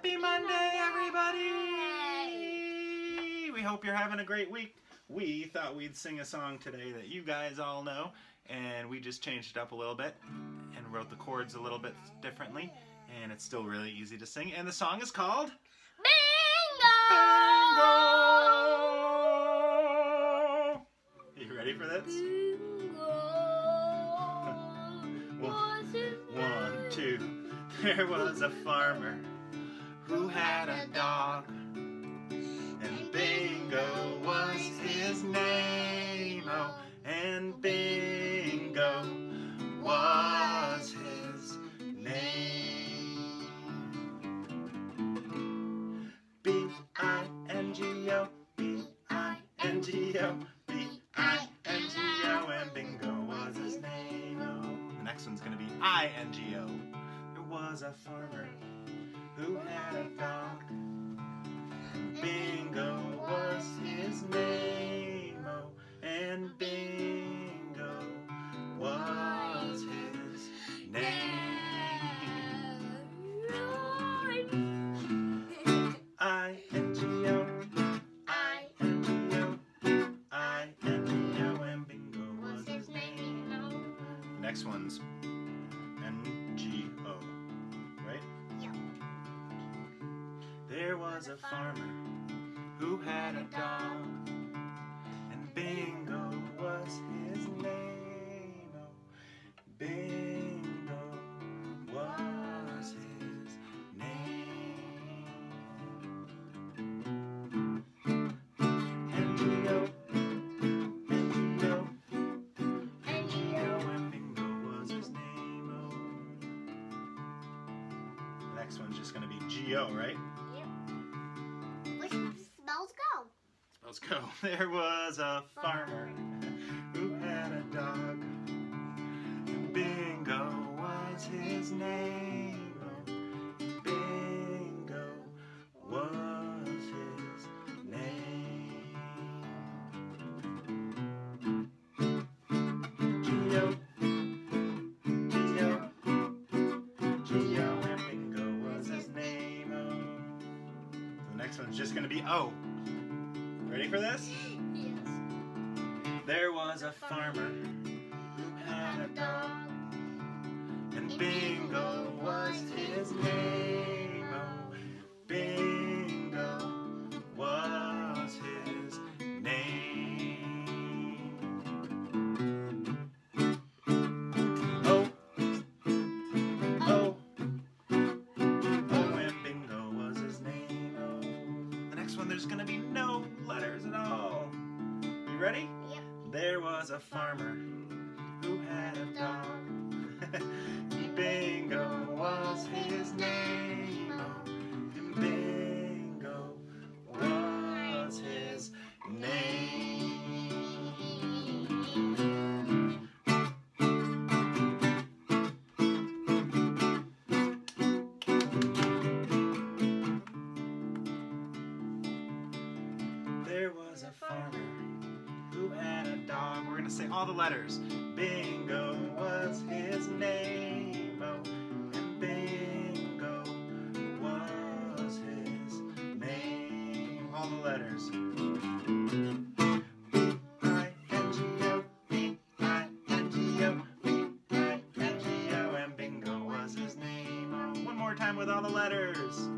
Happy Monday, everybody! We hope you're having a great week. We thought we'd sing a song today that you guys all know, and we just changed it up a little bit and wrote the chords a little bit differently, and it's still really easy to sing. And the song is called Bingo! Bingo! You ready for this? Bingo. His One, two. There was a farmer who had a dog, and Bingo was his name. Oh, and Bingo was his name. B I N G O, B I N G O, B I N G O, and Bingo was his name. Oh, the next one's gonna be I N G O. There was a farmer who had a dog. Bingo was his name. Oh, and Bingo was his name. I O, and Bingo was his name. Next one's was a farmer who had a dog, and Bingo was his name. Oh, Bingo was his name. And Bingo was his name. Oh. The next one's just gonna be G-O, right? Let's go. There was a farmer who had a dog. Bingo was his name. Bingo was his name. Geo, Geo, Geo, and Bingo was his name. The next one's just gonna be O. Ready for this? Yes. There was a farmer ready? Yep. There was a farmer who had a dog. Bingo was his name. And Bingo was his name. There was a farmer We're gonna say all the letters. Bingo was his name. Oh, and Bingo was his name. All the letters. With all the letters.